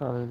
二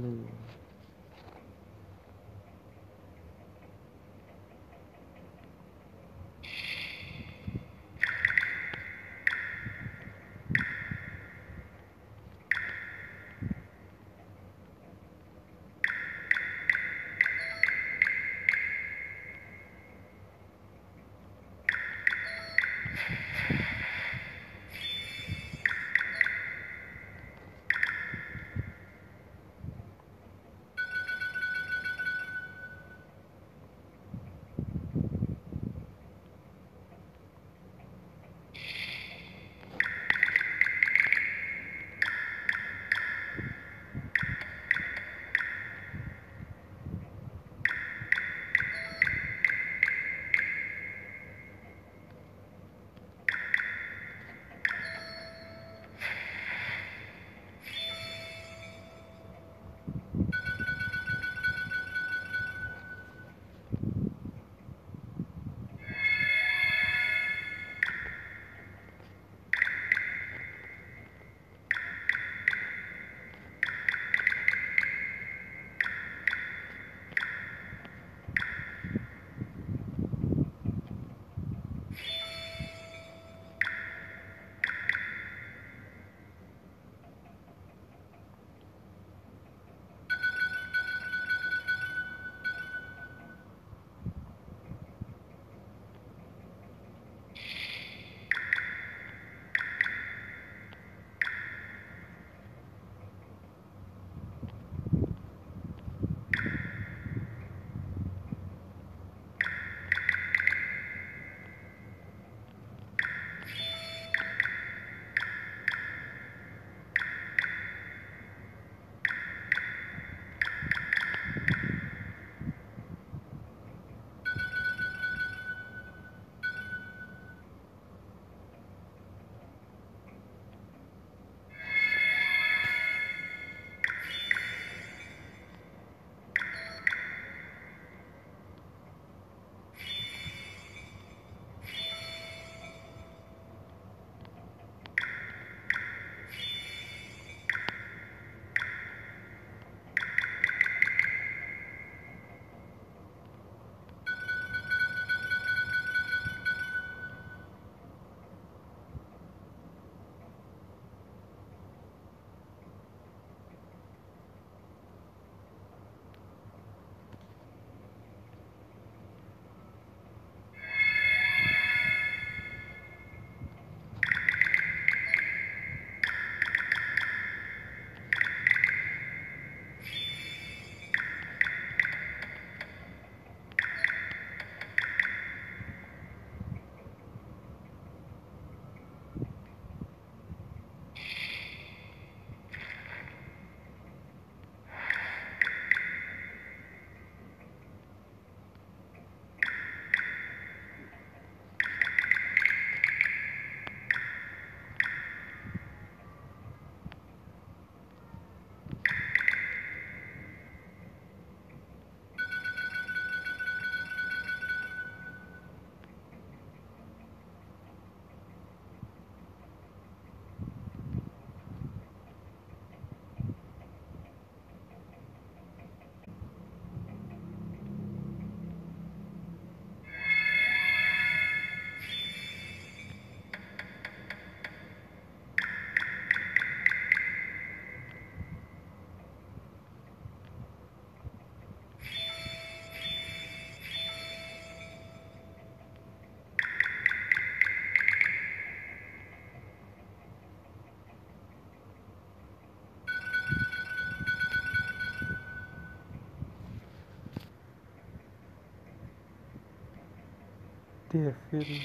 der Film.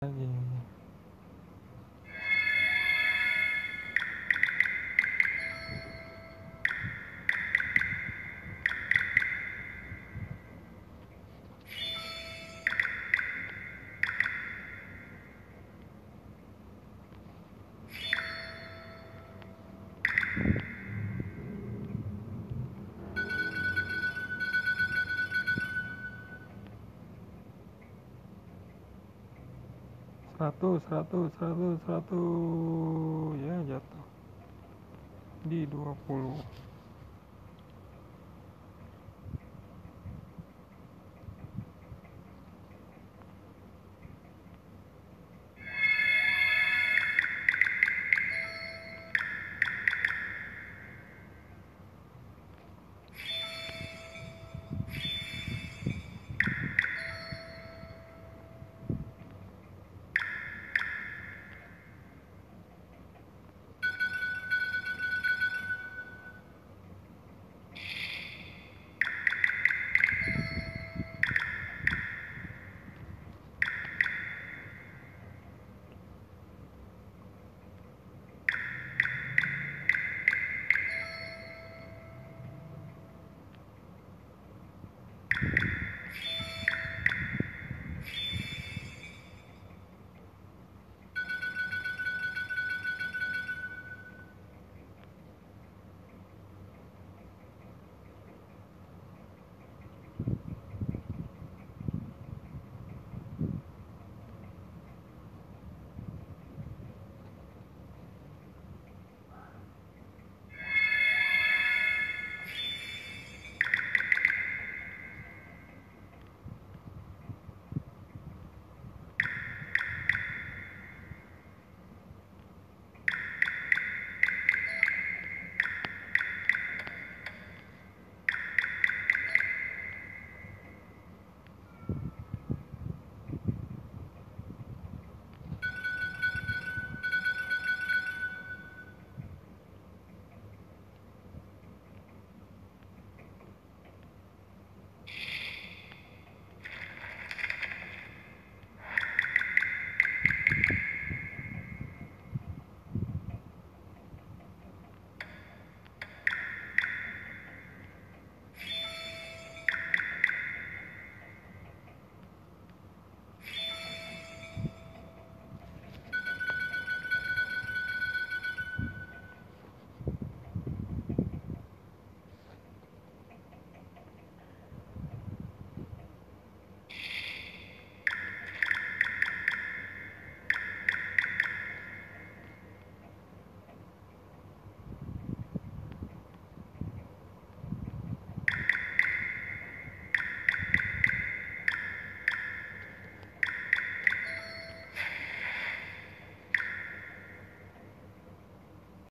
Thank satu, satu, satu, satu, ya jatuh. Di 20